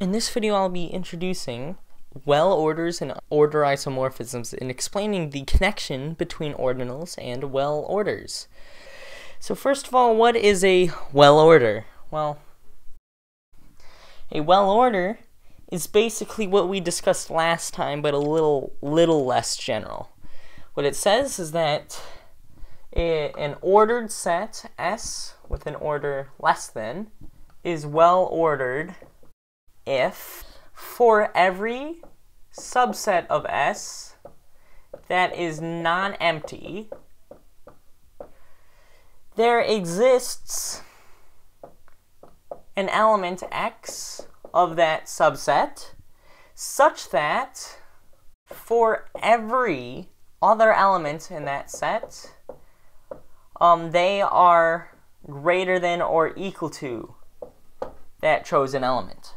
In this video, I'll be introducing well orders and order isomorphisms and explaining the connection between ordinals and well orders. So first of all, what is a well order? Well, a well order is basically what we discussed last time, but a little little less general. What it says is that a, an ordered set S with an order less than is well ordered if for every subset of S that is non-empty, there exists an element X of that subset such that for every other element in that set, um, they are greater than or equal to that chosen element.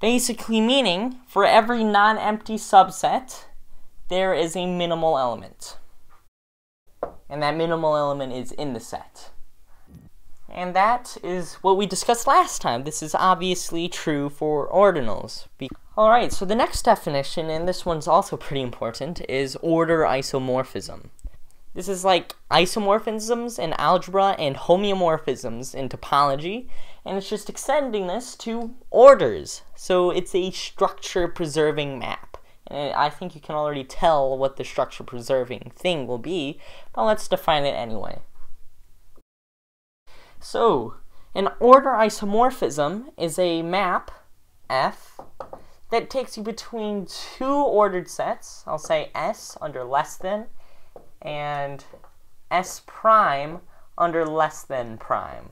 Basically meaning, for every non-empty subset, there is a minimal element. And that minimal element is in the set. And that is what we discussed last time. This is obviously true for ordinals. Alright, so the next definition, and this one's also pretty important, is order isomorphism. This is like isomorphisms in algebra and homeomorphisms in topology, and it's just extending this to orders. So it's a structure preserving map. And I think you can already tell what the structure preserving thing will be, but let's define it anyway. So, an order isomorphism is a map, F, that takes you between two ordered sets, I'll say S under less than, and S prime under less than prime.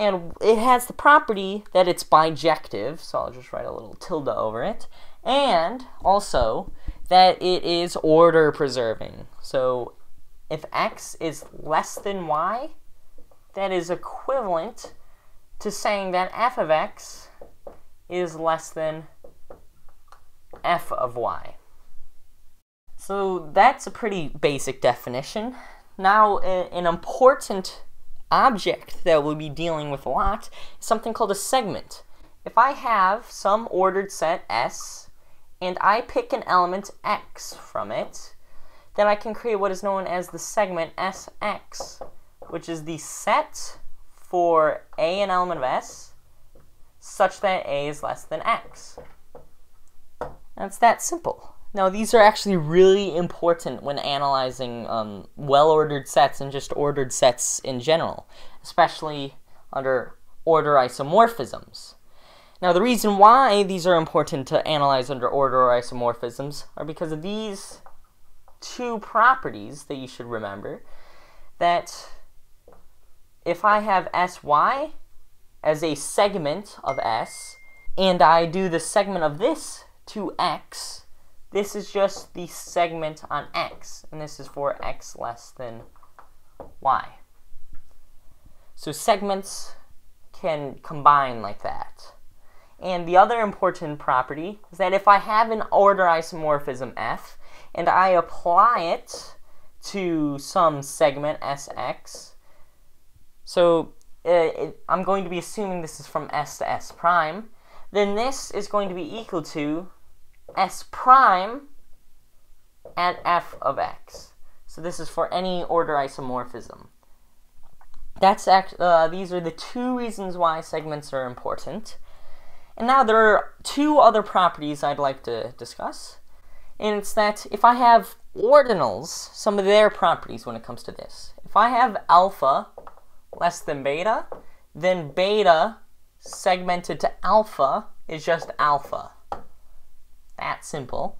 And it has the property that it's bijective, so I'll just write a little tilde over it, and also that it is order preserving. So if x is less than y, that is equivalent to saying that f of x is less than f of y. So that's a pretty basic definition. Now, an important object that we'll be dealing with a lot is something called a segment. If I have some ordered set S, and I pick an element x from it, then I can create what is known as the segment Sx, which is the set for a an element of S such that a is less than x. It's that simple. Now, these are actually really important when analyzing um, well-ordered sets and just ordered sets in general, especially under order isomorphisms. Now, the reason why these are important to analyze under order isomorphisms are because of these two properties that you should remember, that if I have sy as a segment of s, and I do the segment of this to x, this is just the segment on x, and this is for x less than y. So segments can combine like that. And the other important property is that if I have an order isomorphism f, and I apply it to some segment sx, so uh, it, I'm going to be assuming this is from s to s prime, then this is going to be equal to s prime at f of x. So this is for any order isomorphism. That's act, uh, these are the two reasons why segments are important. And now there are two other properties I'd like to discuss. And it's that if I have ordinals, some of their properties when it comes to this. If I have alpha less than beta, then beta segmented to alpha is just alpha that simple.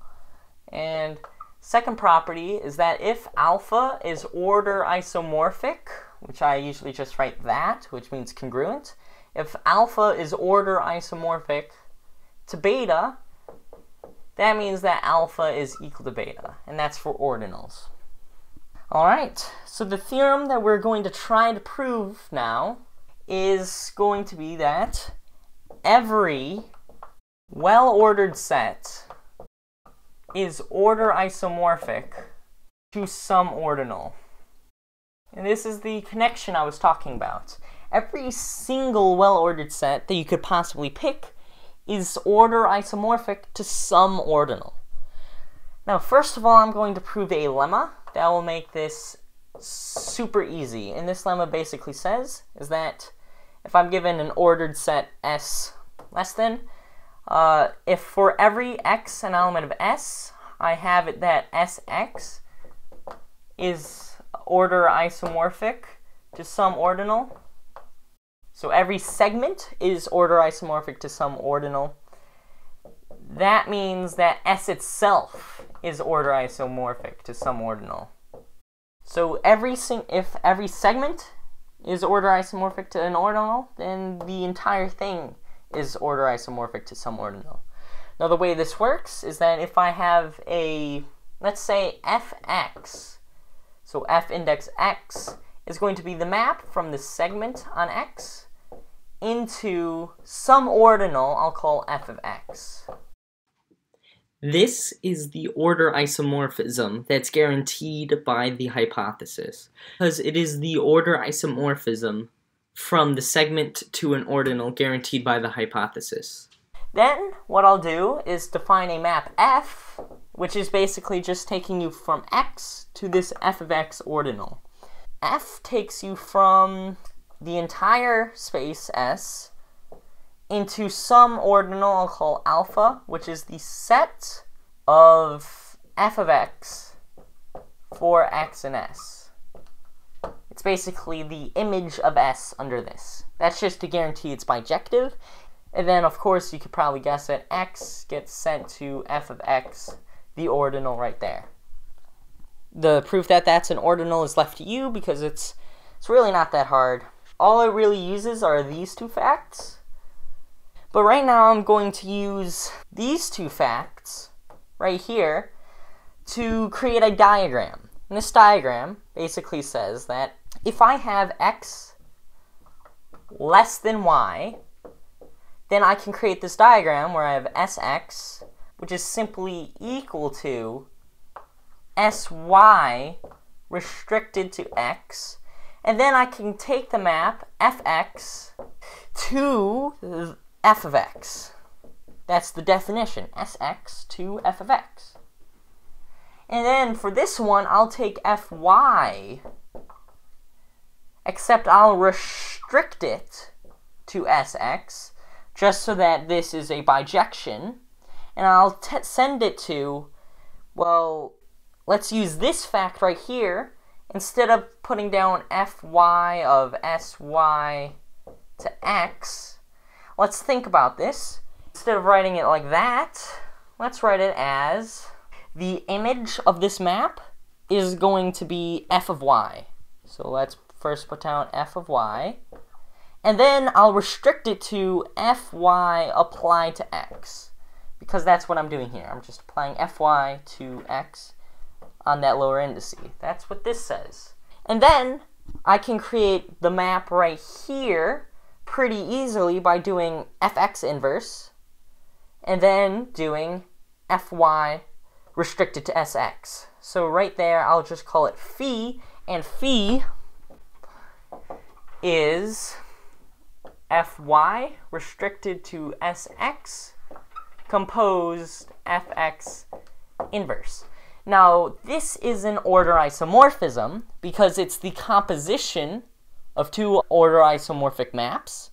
And second property is that if alpha is order isomorphic, which I usually just write that, which means congruent, if alpha is order isomorphic to beta, that means that alpha is equal to beta, and that's for ordinals. Alright, so the theorem that we're going to try to prove now is going to be that every well-ordered set is order isomorphic to some ordinal. And this is the connection I was talking about. Every single well-ordered set that you could possibly pick is order isomorphic to some ordinal. Now, first of all, I'm going to prove a lemma that will make this super easy. And this lemma basically says is that if I'm given an ordered set S less than, uh, if for every x an element of S, I have it that Sx is order isomorphic to some ordinal. So every segment is order isomorphic to some ordinal. That means that S itself is order isomorphic to some ordinal. So every if every segment is order isomorphic to an ordinal, then the entire thing is order isomorphic to some ordinal. Now the way this works is that if I have a, let's say fx, so f index x is going to be the map from the segment on x into some ordinal I'll call f of x. This is the order isomorphism that's guaranteed by the hypothesis, because it is the order isomorphism from the segment to an ordinal guaranteed by the hypothesis. Then, what I'll do is define a map f, which is basically just taking you from x to this f of x ordinal. f takes you from the entire space S into some ordinal I'll call alpha, which is the set of f of x for x and s. It's basically the image of s under this. That's just to guarantee it's bijective. And then, of course, you could probably guess that x gets sent to f of x, the ordinal right there. The proof that that's an ordinal is left to you because it's, it's really not that hard. All it really uses are these two facts but right now I'm going to use these two facts right here to create a diagram. And this diagram basically says that if I have x less than y, then I can create this diagram where I have sx, which is simply equal to sy restricted to x, and then I can take the map fx to f of x. That's the definition, sx to f of x. And then for this one, I'll take fy, except I'll restrict it to sx, just so that this is a bijection, and I'll send it to, well, let's use this fact right here, instead of putting down fy of sy to x, Let's think about this. Instead of writing it like that, let's write it as the image of this map is going to be f of y. So let's first put down f of y. And then I'll restrict it to fy applied to x. Because that's what I'm doing here. I'm just applying fy to x on that lower indice. That's what this says. And then I can create the map right here pretty easily by doing fx inverse and then doing fy restricted to sx. So right there, I'll just call it phi, and phi is fy restricted to sx composed fx inverse. Now, this is an order isomorphism because it's the composition of two order isomorphic maps.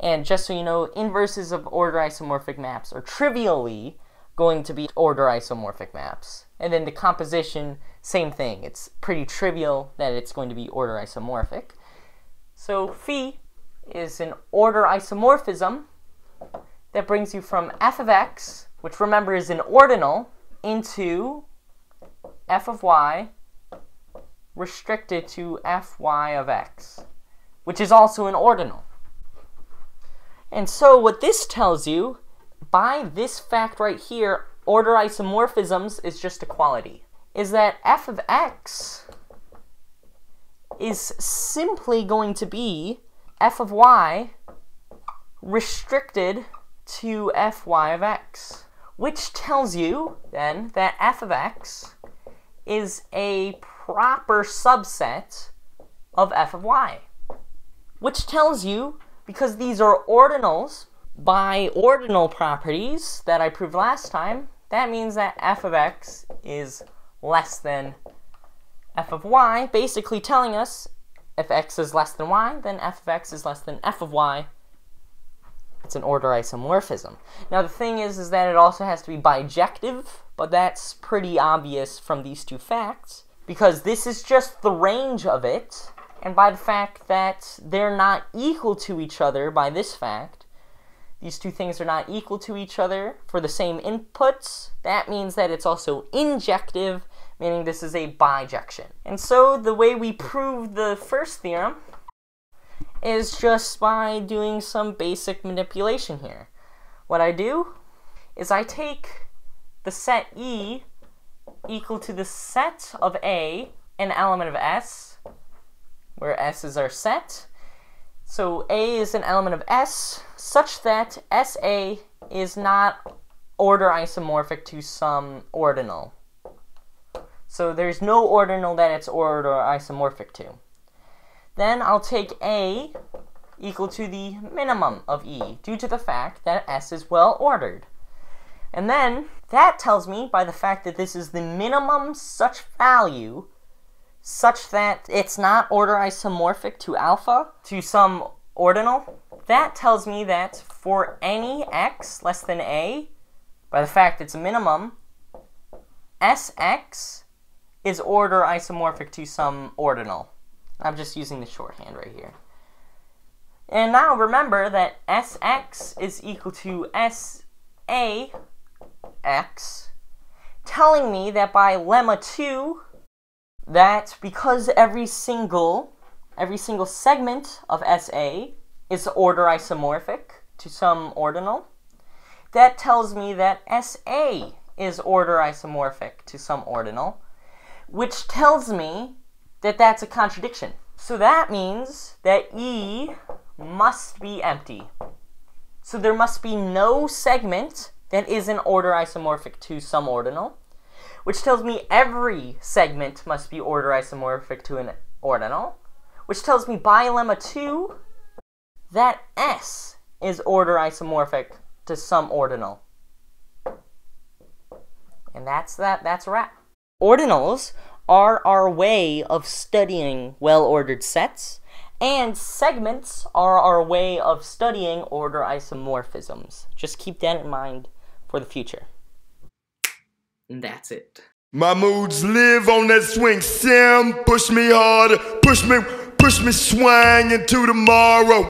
And just so you know, inverses of order isomorphic maps are trivially going to be order isomorphic maps. And then the composition, same thing. It's pretty trivial that it's going to be order isomorphic. So phi is an order isomorphism that brings you from f of x, which remember is an ordinal, into f of y restricted to fy of x which is also an ordinal. And so what this tells you, by this fact right here, order isomorphisms is just equality, is that f of x is simply going to be f of y restricted to fy of x, which tells you then that f of x is a proper subset of f of y which tells you, because these are ordinals, by ordinal properties that I proved last time, that means that f of x is less than f of y, basically telling us if x is less than y, then f of x is less than f of y. It's an order isomorphism. Now the thing is, is that it also has to be bijective, but that's pretty obvious from these two facts, because this is just the range of it, and by the fact that they're not equal to each other by this fact, these two things are not equal to each other for the same inputs, that means that it's also injective, meaning this is a bijection. And so the way we prove the first theorem is just by doing some basic manipulation here. What I do is I take the set E equal to the set of A, an element of S, where S is our set. So A is an element of S, such that SA is not order isomorphic to some ordinal. So there's no ordinal that it's order isomorphic to. Then I'll take A equal to the minimum of E, due to the fact that S is well ordered. And then that tells me, by the fact that this is the minimum such value, such that it's not order isomorphic to alpha, to some ordinal, that tells me that for any x less than a, by the fact it's a minimum, Sx is order isomorphic to some ordinal. I'm just using the shorthand right here. And now remember that Sx is equal to Sax, telling me that by lemma 2, that because every single every single segment of SA is order isomorphic to some ordinal, that tells me that SA is order isomorphic to some ordinal, which tells me that that's a contradiction. So that means that E must be empty. So there must be no segment that is an order isomorphic to some ordinal, which tells me every segment must be order isomorphic to an ordinal, which tells me by lemma 2 that S is order isomorphic to some ordinal. And that's that, that's a wrap. Ordinals are our way of studying well-ordered sets, and segments are our way of studying order isomorphisms. Just keep that in mind for the future. And that's it. My moods live on that swing sim. Push me harder, push me, push me swing into tomorrow.